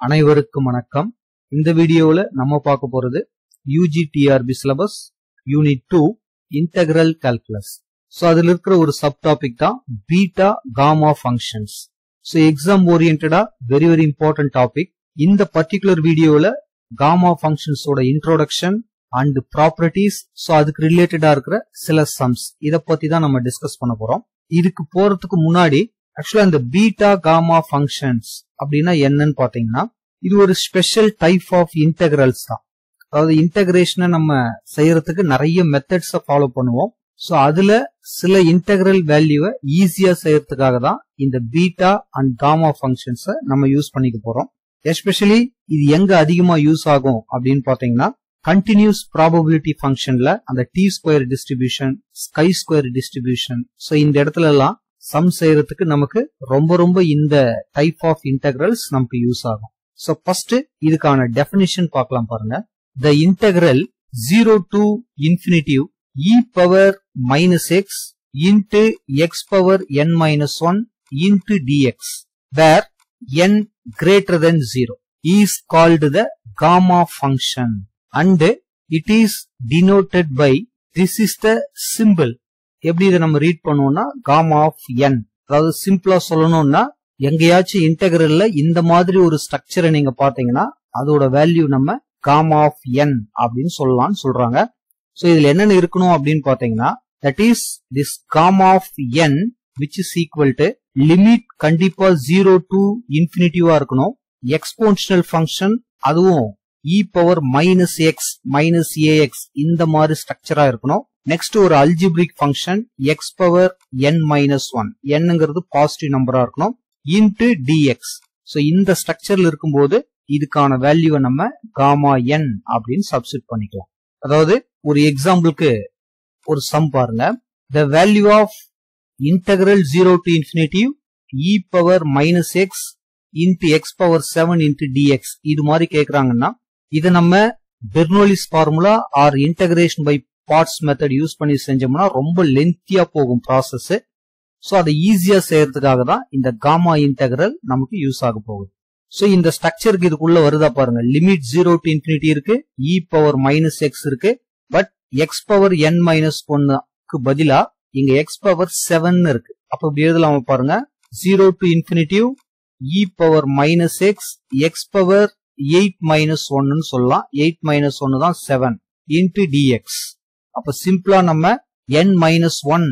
அனைவருக்கும் வணக்கம். இந்த வீடியோவில் நம்ம பார்க்க போறது UGTRB syllabus unit two integral calculus so அதில் இருக்கிற ஒரு சப் டாபிக் தான் beta gamma functions so exam ஓரியன்டா very very important topic இந்த பர்டிகுலர் வீடியோவில் காமா ஃபங்க்ஷன்ஸோட இன்ட்ரோடக்ஷன் அண்ட் ப்ராப்பர்ட்டிஸ் ஸோ அதுக்கு ரிலேட்டடா இருக்கிற சில சம்ஸ் இதை பத்தி தான் நம்ம டிஸ்கஸ் பண்ண போறோம். இதுக்கு போறதுக்கு முன்னாடி ஆக்சுவலா இந்த பீட்டா காமா ஃபங்க்ஷன்ஸ் அப்படின்னா என்னன்னு பாத்தீங்கன்னா இது ஒரு ஸ்பெஷல் டைப் ஆஃப் இன்டெகிரல்ஸ் தான். அதாவது இன்டகிரேஷனை நம்ம செய்யறதுக்கு நிறைய மெத்தட்ஸை ஃபாலோ பண்ணுவோம். ஸோ அதுல சில இன்டெகிரல் வேல்யூவை ஈஸியா செய்யறதுக்காக தான் இந்த பீட்டா அண்ட் காமா ஃபங்க்ஷன்ஸை நம்ம யூஸ் பண்ணிக்க போறோம். எஸ்பெஷலி இது எங்க அதிகமா யூஸ் ஆகும் அப்படின்னு பாத்தீங்கன்னா கண்டினியூஸ் ப்ராபபிலிட்டி ஃபங்க்ஷன்ல அந்த T square distribution chi square distribution so இந்த இடத்துல எல்லாம் சம் செய்யறதுக்கு நமக்கு ரொம்ப ரொம்ப இந்த டைப் ஆஃப் இன்டெகிரல்ஸ் நமக்கு யூஸ் ஆகும். ஸோ ஃபர்ஸ்ட் இதுக்கான டெபினிஷன் பார்க்கலாம் பாருங்க. The integral zero to infinitive e power minus x into x power n minus one into dx where n greater than zero is called the gamma function. And it is denoted by this is the symbol. எப்படி இதை நம்ம read பண்ணுவோம்னா gamma of n அதாவது சிம்பிளா சொல்லணும்னா எங்கேயாச்சும் இன்டகிரல்ல இந்த மாதிரி ஒரு ஸ்ட்ரக்சரை நீங்க பாத்தீங்கன்னா அதோட வேல்யூ நம்ம காம் ஆஃப் என் அப்படின்னு சொல்லலாம்னு சொல்றாங்க. ஸோ இதுல என்னென்ன இருக்கணும் அப்படின்னு பாத்தீங்கன்னா that is this gamma of n which is equal to limit கண்டிப்பா ஜீரோ டு இன்ஃபினிட்டிவா இருக்கணும். எக்ஸ்போன்ஷனல் ஃபங்க்ஷன் அதுவும் e power minus x minus a x இந்த மாதிரி ஸ்ட்ரக்சரா இருக்கணும். நெக்ஸ்ட் ஒரு algebraic function x power n minus one என்னங்கிறது பாசிட்டிவ் நம்பரா இருக்கணும். இன்டு டிஎக்ஸ் ஸோ இந்த ஸ்ட்ரக்சர்ல இருக்கும்போது இதுக்கான வேல்யூவை நம்ம காமா என் அப்படின்னு சப்ஸ்டிட் பண்ணிக்கலாம். அதாவது ஒரு எக்ஸாம்பிளுக்கு ஒரு சம் பாருங்க. The value of integral zero to infinitive e power minus x into x power seven into dx இது மாதிரி கேக்குறாங்கன்னா இதை நம்ம Bernoulli's formula or integration by parts method use பண்ணி செஞ்சோம்னா ரொம்ப லென்த்தியா போகும் ப்ராசஸ் ஸோ அதை ஈஸியா செய்யறதுக்காக தான் இந்த காமா இன்டெகரல் நமக்கு யூஸ் ஆக போகுது. ஸோ இந்த ஸ்ட்ரக்சருக்கு இதுக்குள்ள வருதா பாருங்க. லிமிட் ஜீரோ டு இன்ஃபினிட்டி இருக்கு. இ பவர் மைனஸ் எக்ஸ் இருக்கு. But x power n minus ஒன்னுக்கு பதிலா இங்க எக்ஸ் பவர் செவன் இருக்கு. அப்ப இப்படி எழுதலாம பாருங்க. Zero to infinitive e power minus x x power eight minus ஒன்னு சொல்லலாம். எயிட் மைனஸ் ஒன்னு தான் செவன் இன்டு டிஎக்ஸ் அப்ப சிம்பிளா நம்ம என் மைனஸ் ஒன்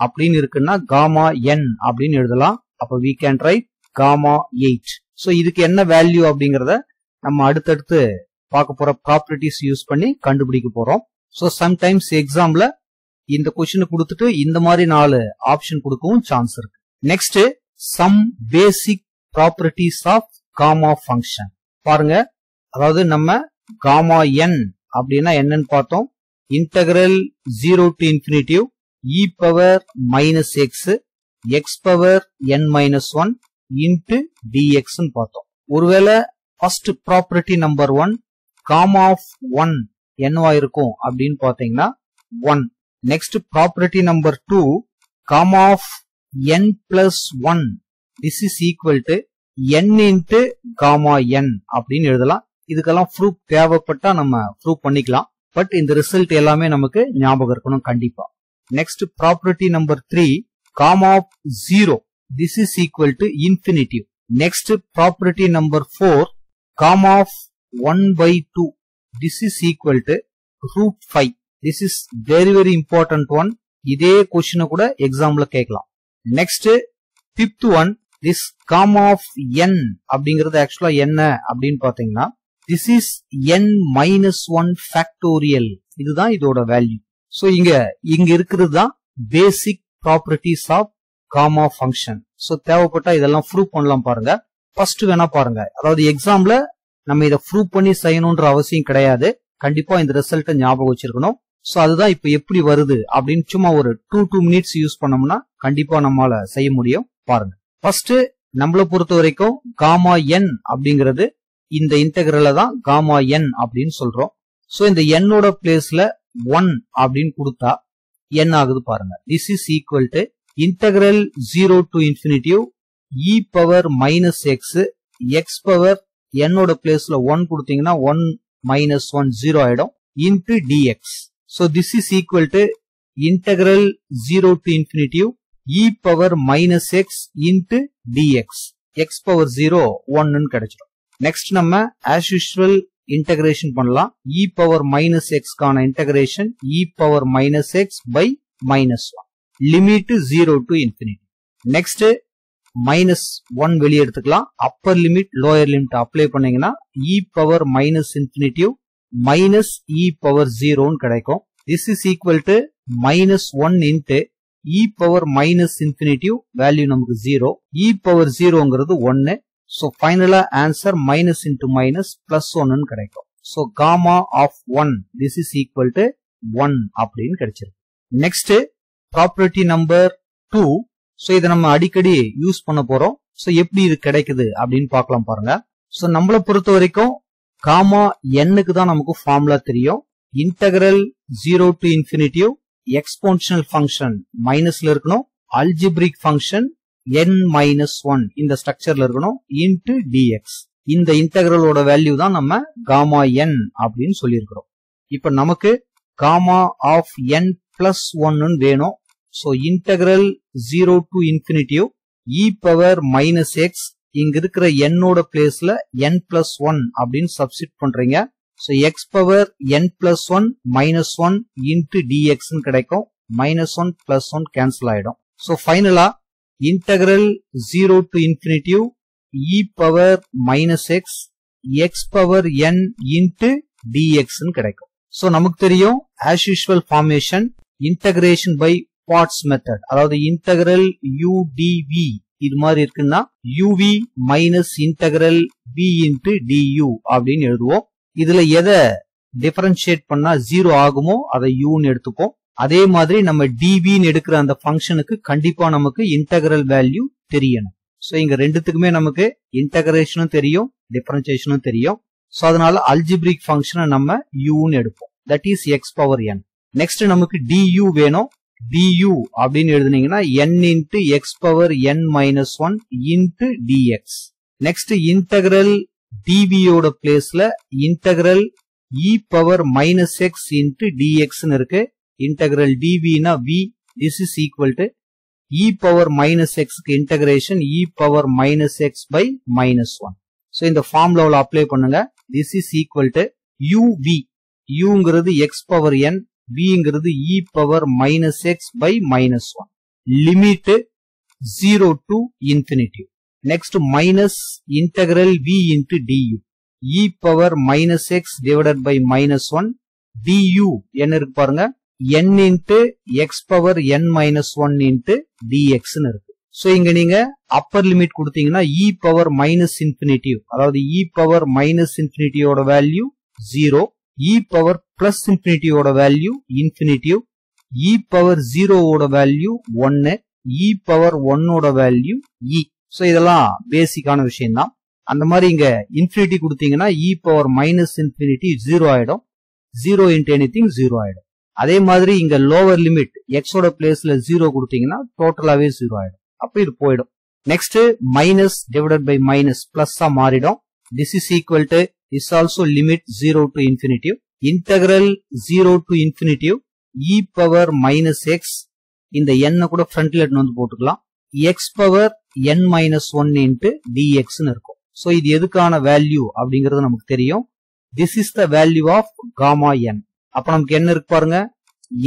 அப்படின்னு இருக்குன்னா காமா என் அப்படின்னு எழுதலாம். அப்ப we can write gamma eight so இதுக்கு என்ன வேல்யூ அப்படிங்கறத நம்ம அடுத்தடுத்து பார்க்க போற ப்ராப்பர்ட்டிஸ் யூஸ் பண்ணி கண்டுபிடிக்க போறோம். ஸோ சம்டைம்ஸ் எக்ஸாம்ல இந்த கொஸ்டின் கொடுத்துட்டு இந்த மாதிரி நாலு ஆப்ஷன் கொடுக்கவும் சான்ஸ் இருக்கு. Next sum basic properties of gamma function பாருங்க. அதாவது நம்ம காமா என் அப்படின்னா என்னன்னு பார்த்தோம். Integral zero to infinitive e power minus x x power n minus one into dx பார்த்தோம். ஒருவேளை first property number one gamma of one என்னவா இருக்கும் அப்படின்னு பாத்தீங்கன்னா one next property number two gamma of n plus one this is equal to n into gamma n அப்படின்னு எழுதலாம். இதுக்கெல்லாம் proof தேவைப்பட்டா நம்ம ப்ரூஃப் பண்ணிக்கலாம். பட் இந்த ரிசல்ட் எல்லாமே நமக்கு ஞாபகம் இருக்கணும் கண்டிப்பா. Next property number three gamma of zero this is equal to infinitive next property number four gamma of one by two this is equal to root five this is very very important one இதே கொஸ்டினை கூட எக்ஸாம்ல கேட்கலாம். Next fifth one this gamma of n அப்படிங்கிறது ஆக்சுவலா என்ன அப்படின்னு பாத்தீங்கன்னா this is n minus one factorial இதுதான் இதோட வேல்யூ ஸோ இங்க இங்க இருக்கிறது தான் basic properties of gamma function so தேவைப்பட்டா இதெல்லாம் ப்ரூவ் பண்ணலாம் பாருங்க. ஃபர்ஸ்ட் வேணா பாருங்க. அதாவது எக்ஸாம்ல நம்ம இதை ப்ரூவ் பண்ணி செய்யணும்ன்ற அவசியம் கிடையாது. கண்டிப்பா இந்த ரிசல்ட்டை ஞாபகம் வச்சிருக்கணும். ஸோ அதுதான் இப்போ எப்படி வருது அப்படின்னு சும்மா ஒரு டூ டூ மினிட்ஸ் யூஸ் பண்ணோம்னா கண்டிப்பா நம்மளால செய்ய முடியும். பாருங்க. ஃபர்ஸ்ட் நம்மளை பொறுத்த வரைக்கும் காமா என் அப்படிங்கிறது இந்த இன்டெகிரல தான் காமா என் அப்படின்னு சொல்றோம். ஸோ இந்த என்னோட பிளேஸ்ல ஒன் அப்படின்னு கொடுத்தா என்ன ஆகுது பாருங்க. This is equal to integral zero to infinitive e power minus x x power என்னோட பிளேஸ்ல ஒன் கொடுத்தீங்கன்னா ஒன் மைனஸ் ஒன் ஜீரோ ஆயிடும். Into dx so this is equal to integral zero to infinitive e power minus x into dx x power zero ஒன்னு கிடைச்சிடும். Next நம்ம as usual integration பண்ணலாம். E power minus எக்ஸ்க்கான integration e power minus x by minus one limit zero to infinity next minus one வெளியே எடுத்துக்கலாம். Upper limit lower limit apply பண்ணீங்கன்னா e power minus infinitive minus e power ஜீரோன்னு கிடைக்கும். This is equal to minus one into e power minus infinitive value நமக்கு zero e power ஜீரோங்கிறது ஒன்னு so ஃபைனலா answer minus into minus plus ஒன்னு கிடைக்கும். So gamma of one this is equal to one அப்படின்னு கிடைச்சிருக்கு. Next property number two so இதை நம்ம அடிக்கடி யூஸ் பண்ண போறோம். ஸோ எப்படி இது கிடைக்குது அப்படின்னு பார்க்கலாம் பாருங்க. ஸோ நம்மளை பொறுத்த வரைக்கும் காமா என்னுக்கு தான் நமக்கு ஃபார்முலா தெரியும். Integral zero to infinitive exponential function மைனஸ்ல இருக்கணும். Algebraic function n minus one இந்த ஸ்ட்ரக்சர்ல இருக்கணும் இன்டு டிஎக்ஸ் இந்த இன்டகிரலோட வேல்யூ தான் நம்ம காமா என் அப்படின்னு சொல்லியிருக்கிறோம். இப்ப நமக்கு காமா ஆஃப் என் பிளஸ் ஒன்னு வேணும். So integral zero to infinitive e power minus x இங்க இருக்கிற என்னோட பிளேஸ்ல என் பிளஸ் ஒன் அப்படின்னு சப்ஸ்டிட் பண்றீங்க. So x power n plus one minus one into dx கிடைக்கும். Minus one plus one cancel ஆயிடும். ஸோ ஃபைனலா integral zero to infinitive e power minus x x power n into dx கிடைக்கும். So நமக்கு தெரியும் as usual formation integration by parts method அதாவது integral u dv இது மாதிரி இருக்குன்னா uv minus integral v into du அப்படின்னு எழுதுவோம். இதுல எதை டிஃபரன்ஷியேட் பண்ணா ஜீரோ ஆகுமோ அதை யூன்னு எடுத்துப்போம். அதே மாதிரி நம்ம டிவின்னு எடுக்கிற அந்த ஃபங்க்ஷனுக்கு கண்டிப்பா நமக்கு இன்டகரல் வேல்யூ தெரியணும். ஸோ இங்க ரெண்டுத்துக்குமே நமக்கு இன்டகரேஷனும் தெரியும் டிஃபரன்சியேஷனும் தெரியும். ஸோ அதனால அல்ஜிப்ரிக் ஃபங்க்ஷனை நம்ம யூன்னு எடுப்போம். That is x power n next நமக்கு டியூ வேணும். டியூ அப்படின்னு எழுதுனீங்கன்னா n into x power n minus one into dx next integral டிவியோட பிளேஸ்ல integral e power minus x into டிஎக்ஸ்னு இருக்கு. Integral டிவினா v this is equal to e power minus எக்ஸ்க்கு integration e power minus x by minus one so இந்த ஃபார்முலாவில் apply பண்ணுங்க. This is equal to uv யூங்கிறது x power N விங்கிறது e power minus x by minus one limit zero to infinity next minus integral v into du e power minus x divided by minus one du என்ன இருக்கு பாருங்க? N into x power n minus one into dx இருக்கு. So இங்க நீங்க upper limit கொடுத்தீங்கன்னா e power minus infinitive அதாவது e power minus இன்ஃபினிட்டியோட value zero e power plus இன்ஃபினிட்டியோட value infinitive e power ஜீரோவோட value ஒன்னு இ பவர் ஒன்னோட value e so இதெல்லாம் பேசிக்கான விஷயம் தான் அந்த மாதிரி இங்க இன்ஃபினிட்டி கொடுத்தீங்கன்னா e power minus infinity zero ஆயிடும். Zero into anything zero ஆயிடும். அதே மாதிரி இங்க லோவர் லிமிட் எக்ஸோட பிளேஸ்ல ஜீரோ கொடுத்தீங்கன்னா டோட்டலாவே ஜீரோ ஆயிடும். அப்ப இது போயிடும். Next minus divided by minus பிளஸ்ஸா மாறிடும். This is equal to is also limit zero to infinitive integral zero to infinitive e power minus x இந்த எண்ணை கூட ஃப்ரண்ட்ல எடுத்து வந்து போட்டுக்கலாம். X power n minus one into டிஎக்ஸ்னு இருக்கும். ஸோ இது எதுக்கான வேல்யூ அப்படிங்கிறது நமக்கு தெரியும். This is the value of gamma n அப்ப நமக்கு என்ன இருக்கு பாருங்க.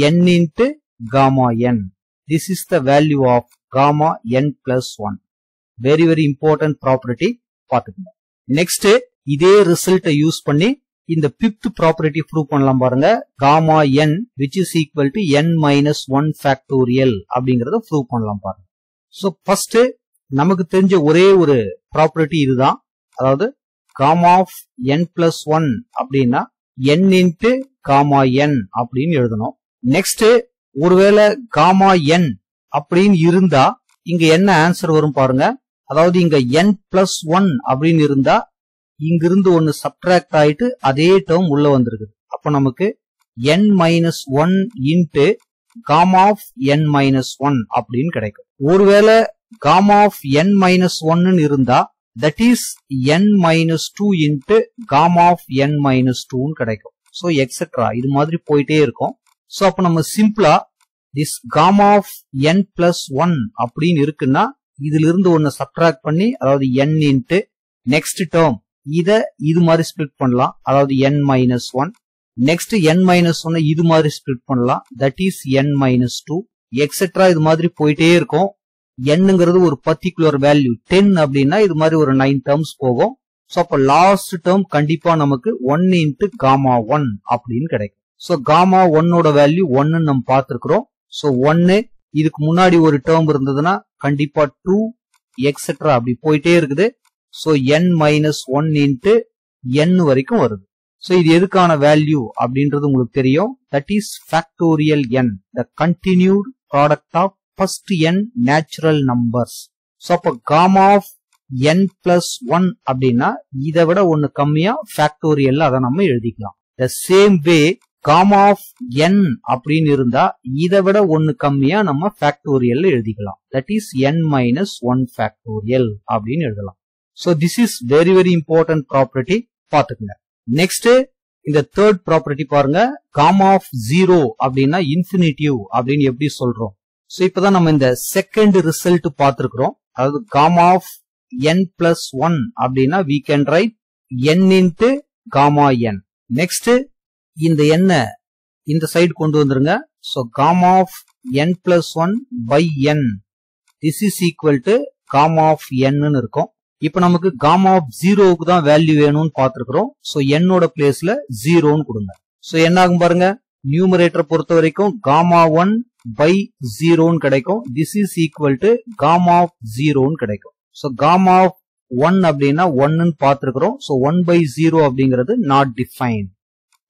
N into gamma n this is the value of gamma n plus one very very important property பார்த்துக்கணும் நெக்ஸ்ட் இதே ரிசல்ட்டை யூஸ் பண்ணி இந்த பிப்த் ப்ராப்பர்ட்டி ப்ரூவ் பண்ணலாம் பாருங்க. Gamma n which is equal to n minus one factorial அப்படிங்கறத prove பண்ணலாம் பாருங்க. ஸோ ஃபர்ஸ்ட் நமக்கு தெரிஞ்ச ஒரே ஒரு ப்ராப்பர்ட்டி இதுதான். அதாவது gamma of n plus one அப்படின்னா என் இன்ட்டு காமா என் அப்படின்னு எழுதணும். நெக்ஸ்ட் ஒருவேளை காமா என் அப்படின்னு இருந்தா இங்க என்ன ஆன்சர் வரும் பாருங்க. அதாவது இங்க என் பிளஸ் ஒன் அப்படின்னு இருந்தா இங்கிருந்து ஒன்னு சப்ட்ராக்ட் ஆயிட்டு அதே டேர்ம் உள்ள வந்திருக்குது. அப்ப நமக்கு n minus one into gamma of n minus one அப்படின்னு கிடைக்கும். ஒருவேளை காமா ஆஃப் என் மைனஸ் ஒன்னு இருந்தா that is n minus two into gamma of n minus டூன்னு கிடைக்கும். ஸோ எக்ஸெட்ரா இது மாதிரி போயிட்டே இருக்கும். ஸோ அப்போ நம்ம சிம்பிளா this gamma of n plus one அப்படின்னு இருக்குன்னா இதுல இருந்து ஒன்னு சப்ட்ராக்ட் பண்ணி அதாவது என் இன்ட்டு நெக்ஸ்ட் டேர்ம் இத இது மாதிரி ஸ்பிளிட் பண்ணலாம். அதாவது n minus one next n minus one இது மாதிரி ஸ்பிளிட் பண்ணலாம். That is n minus two etcetera இது மாதிரி போயிட்டே இருக்கும். என்னங்கிறது ஒரு பர்டிகுலர் வேல்யூ டென் அப்படின்னா இது மாதிரி ஒரு நைன் டேர்ம்ஸ் போகும். ஸோ அப்போ லாஸ்ட் டேர்ம் கண்டிப்பா நமக்கு ஒன் இன்ட்டு காமா ஒன் அப்படின்னு கிடைக்கும். ஸோ காமா ஒன்னோட வேல்யூ ஒன்னு நம்ம பார்த்துருக்குறோம். ஸோ ஒன்னு இதுக்கு முன்னாடி ஒரு டேர்ம் இருந்ததுன்னா கண்டிப்பா டூ எக்ஸெட்ரா அப்படி போயிட்டே இருக்குது. So n minus one into n வரைக்கும் வருது. ஸோ இது எதுக்கான வேல்யூ அப்படின்றது உங்களுக்கு தெரியும். That is factorial n the continued product of first n natural numbers so அப்போ gamma of n plus one அப்படின்னா இதை விட ஒன்னு கம்மியா ஃபேக்டோரியல் அதை நம்ம எழுதிக்கலாம். The same way gamma of n அப்படின்னு இருந்தா இதை விட ஒன்னு கம்மியா நம்ம ஃபேக்டோரியல் எழுதிக்கலாம். That is n minus one factorial அப்படின்னு எழுதலாம். So this is very very important property பாத்துக்கங்க நெக்ஸ்ட் இந்த தேர்ட் ப்ராப்பர்ட்டி பாருங்க. காம் ஆஃப் ஜீரோ அப்படின்னா இன்ஃபினிட்டிவ் அப்படின்னு எப்படி சொல்றோம்? ஸோ இப்பதான் நம்ம இந்த செகண்ட் ரிசல்ட் பார்த்திருக்கிறோம். அதாவது gamma of n plus one அப்படின்னா we can write n into gamma n next இந்த எண்ணை இந்த சைடு கொண்டு வந்துருங்க. So gamma of n plus one by n this is equal to gamma of என்னு இருக்கும். இப்போ நமக்கு காமா ஆஃப் ஜீரோவுக்கு தான் வேல்யூ வேணும்னு பார்த்துருக்குறோம். ஸோ என்னோட பிளேஸ்ல ஜீரோன்னு கொடுங்க. ஸோ என்ன ஆகும் பாருங்க? நியூமரேட்டரை பொறுத்த வரைக்கும் காமா ஒன் பை ஜீரோன்னு கிடைக்கும். This is equal to gamma of ஜீரோன்னு கிடைக்கும். ஸோ காமா ஆஃப் ஒன் அப்படின்னா ஒன்னு பார்த்துருக்கிறோம். ஸோ ஒன் பை ஜீரோ அப்படிங்கிறது not define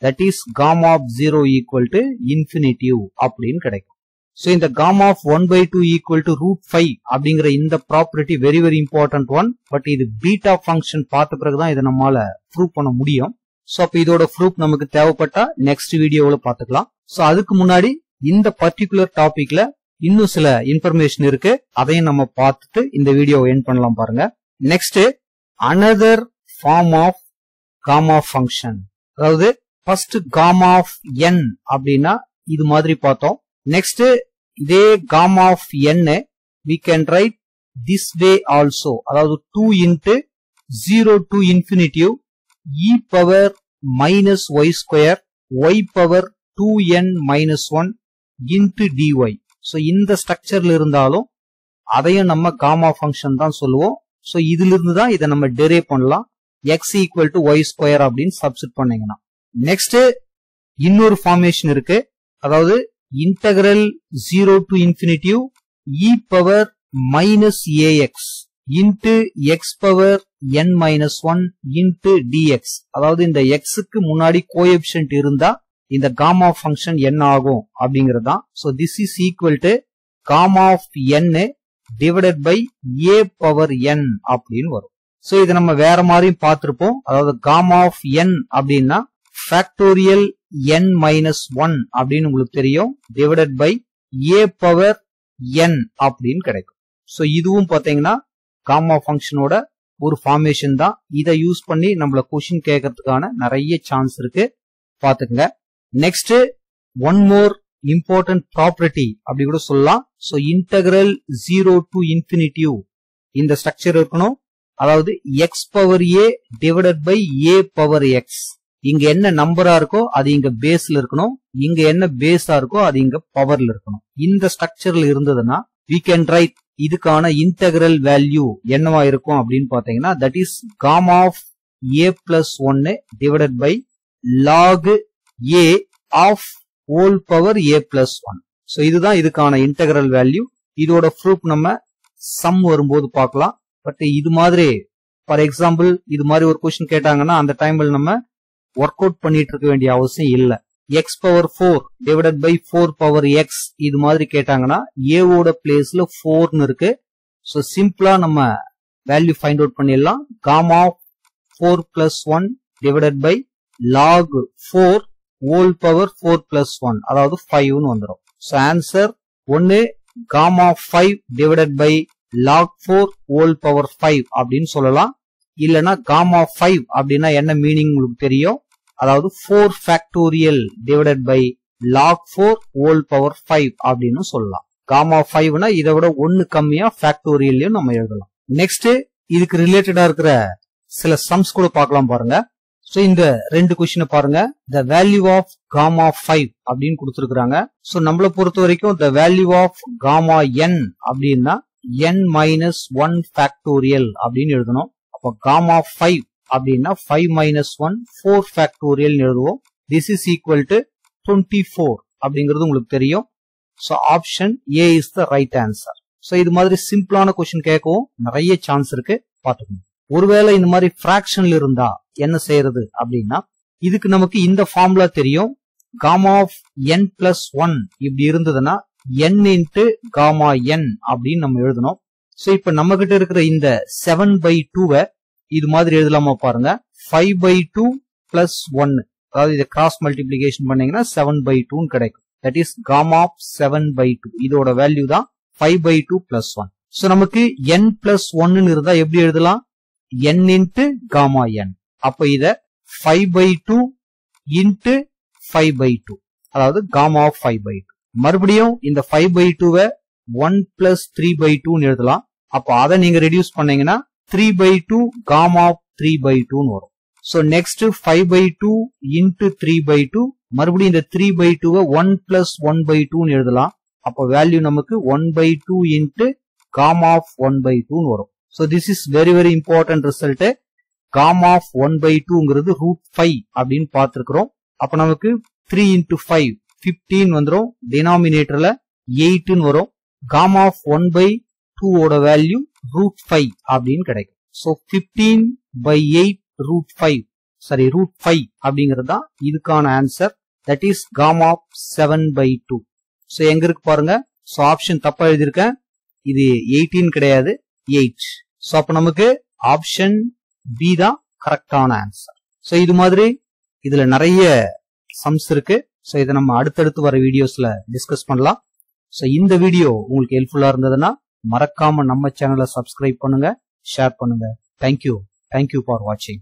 that is gamma of zero equal to infinitive அப்படின்னு கிடைக்கும். ஸோ இந்த gamma of one by two equal to root five அப்படிங்கிற இந்த property very very important one but இது பீட்டா ஃபங்க்ஷன் பார்த்த பிறகுதான் இதை நம்மளால ப்ரூவ் பண்ண முடியும். ஸோ அப்போ இதோட ப்ரூஃப் நமக்கு தேவைப்பட்டா நெக்ஸ்ட் வீடியோவில் பார்த்துக்கலாம். ஸோ அதுக்கு முன்னாடி இந்த பர்டிகுலர் டாபிக்ல இன்னும் சில இன்ஃபர்மேஷன் இருக்கு. அதையும் நம்ம பார்த்துட்டு இந்த வீடியோ என் பண்ணலாம் பாருங்க. Next another form of gamma function அதாவது ஃபர்ஸ்ட் காமா ஆஃப் என் அப்படின்னா இது மாதிரி பார்த்தோம். நெக்ஸ்ட் இதே gamma of n we can write this way also அதாவது two into zero to infinitive e power minus y square y power two n minus one into dy so இந்த ஸ்ட்ரக்சர்ல இருந்தாலும் அதையும் நம்ம காமா ஃபங்க்ஷன் தான் சொல்லுவோம். So இதுல இருந்து தான் இதை நம்ம டெரே பண்ணலாம். X equal to y square அப்படின்னு சப்ஸ்ட் பண்ணீங்கன்னா. நெக்ஸ்ட் இன்னொரு ஃபார்மேஷன் இருக்கு. அதாவது integral zero to infinitive e power minus a x into x power n minus one into dx அதாவது இந்த எக்ஸுக்கு முன்னாடி கோஎபிஷன்ட் இருந்தா இந்த காமா ஃபங்க்ஷன் என்ன ஆகும் அப்படிங்கிறது தான் so this is equal to gamma of n divided by a power n அப்படின்னு வரும். ஸோ இதை நம்ம வேற மாதிரியும் பார்த்திருப்போம். அதாவது காமா ஆஃப் என் அப்படின்னா ஃபேக்டோரியல் என் மைனஸ் ஒன் அப்படின்னு உங்களுக்கு தெரியும். Divided by a power n அப்படின்னு கிடைக்கும். ஸோ இதுவும் பார்த்தீங்கன்னா காமா ஃபங்க்ஷனோட ஒரு ஃபார்மேஷன் தான். இதை யூஸ் பண்ணி நம்மள கொஷின் கேட்கறதுக்கான நிறைய சான்ஸ் இருக்கு. பாத்துக்கங்க next one more important property அப்படி கூட சொல்லலாம். So integral zero to infinitive இந்த ஸ்ட்ரக்சர் இருக்கணும். அதாவது x power a divided by a power x இங்க என்ன நம்பரா இருக்கோ அது இங்க பேஸ்ல இருக்கணும். இங்க என்ன பேஸா இருக்கோ அது இங்க பவர்ல இருக்கணும். இந்த ஸ்ட்ரக்சர்ல இருந்ததுன்னா வி கேன் ரைட் இதுக்கான இன்டகிரல் வேல்யூ என்னவா இருக்கும் அப்படின்னு பாத்தீங்கன்னா that is gamma of a plus ஒன்னு divided by log a of whole power a plus one so இதுதான் இதுக்கான இன்டகிரல் வேல்யூ இதோட ப்ரூஃப் நம்ம சம் வரும்போது பார்க்கலாம். பட் இது மாதிரி ஃபார் எக்ஸாம்பிள் இது மாதிரி ஒரு கொஸ்டின் கேட்டாங்கன்னா அந்த டைம்ல நம்ம ஒர்க் அவுட் பண்ணிட்டு இருக்க வேண்டிய அவசியம் இல்லை. X power four divided by four power x இது மாதிரி கேட்டாங்கன்னா ஏவோட பிளேஸ்ல ஃபோர்னு இருக்கு. ஸோ சிம்பிளா நம்ம வேல்யூ ஃபைண்ட் அவுட் பண்ணிடலாம். Gamma four plus one divided by log four whole power four plus one அதாவது ஃபைவ்னு வந்துடும் ஸோ ஆன்சர் ஒன்று gamma five divided by log four whole power five அப்படின்னு சொல்லலாம். இல்லைன்னா காமா ஃபைவ் அப்படின்னா என்ன மீனிங் உங்களுக்கு தெரியும்? அதாவது four factorial divided by log four whole power five அப்படின்னு சொல்லலாம். காமா ஃபைவ்னா இதை விட ஒன்னு கம்மியா ஃபேக்டோரியல்லையும் நம்ம எழுதலாம். நெக்ஸ்ட் இதுக்கு ரிலேட்டடா இருக்கிற சில சம்ஸ் கூட பார்க்கலாம் பாருங்க. சோ இந்த ரெண்டு கொஸ்டினை பாருங்க. The value of gamma five அப்படின்னு கொடுத்துருக்காங்க சோ நம்மளை பொறுத்த வரைக்கும் the value of gamma n அப்படின்னா என் மைனஸ் ஒன் ஃபேக்டோரியல் அப்படின்னு எழுதணும். அப்போ காமா ஃபைவ் அப்படின்னா five minus one four factorial எழுதுவோம். This is equal to twenty four அப்படிங்கிறது உங்களுக்கு தெரியும். So option A is the right answer so இது மாதிரி சிம்பிளான கொஸ்டின் கேட்கவும் நிறைய சான்ஸ் இருக்கு. பார்த்துக்கணும் ஒருவேளை இந்த மாதிரி ஃபிராக்ஷன்ல இருந்தா என்ன செய்யறது அப்படின்னா இதுக்கு நமக்கு இந்த ஃபார்முலா தெரியும். Gamma of n plus one இப்படி இருந்ததுன்னா என் இன்ட்டு காமா என் அப்படின்னு நம்ம எழுதணும். ஸோ இப்போ நம்ம கிட்ட இருக்கிற இந்த செவன் பை டூவை இது மாதிரி எழுதலாமா பாருங்க. ஃபைவ் பை டூ பிளஸ் ஒன்னு அதாவது இதை கிராஸ் மல்டிபிளிகேஷன் பண்ணீங்கன்னா செவன் பை டூன்னு கிடைக்கும். That is gamma of seven by two இதோட வேல்யூ தான் five by two plus one so நமக்கு என் பிளஸ் ஒன்னு இருந்தா எப்படி எழுதலாம்? என் இன்ட்டு காமா என் அப்ப இத five by two into five by two அதாவது gamma of five by two மறுபடியும் இந்த ஃபைவ் பை டூவை ஒன் பிளஸ் த்ரீ பை டூன்னு எழுதலாம் அப்போ அதை நீங்க ரெடியூஸ் பண்ணீங்கன்னா three by two gamma of three by டூன்னு வரும் so next five by two into three by two மறுபடியும் இந்த த்ரீ பை டூவை ஒன் பிளஸ் ஒன் பை டூன்னு எழுதலாம் அப்போ வேல்யூ நமக்கு one by two into gamma of one by டூன்னு வரும் so this is very very important result gamma of one by டூங்கிறது root five அப்படின்னு பார்த்துருக்குறோம். அப்போ நமக்கு த்ரீ இன்டூ ஃபைவ் ஃபிஃப்டீன் வந்துடும் டினாமினேட்டர்ல எயிட்னு வரும். காம் ஆஃப் ஒன் பை டூவோட வேல்யூ ரூட் ஃபைவ் அப்படின்னு கிடைக்கும். So fifteen by eight root five sorry root five அப்படிங்கிறது தான் இதுக்கான answer that is gamma of seven by two so எங்க இருக்கு பாருங்க. ஸோ ஆப்ஷன் தப்பா எழுதியிருக்கேன். இது எயிட்டீன் கிடையாது. எயிட் ஸோ அப்போ நமக்கு ஆப்ஷன் பி தான் கரெக்டான ஆன்சர் ஸோ இது மாதிரி இதுல நிறைய சம்ஸ் இருக்கு. ஸோ இதை நம்ம அடுத்தடுத்து வர வீடியோஸ்ல டிஸ்கஸ் பண்ணலாம். ஸோ இந்த வீடியோ உங்களுக்கு ஹெல்ப்ஃபுல்லா இருந்ததுன்னா மறக்காம நம்ம சேனலை சப்ஸ்கிரைப் பண்ணுங்க ஷேர் பண்ணுங்க. தேங்க்யூ தேங்க்யூ ஃபார் வாட்சிங்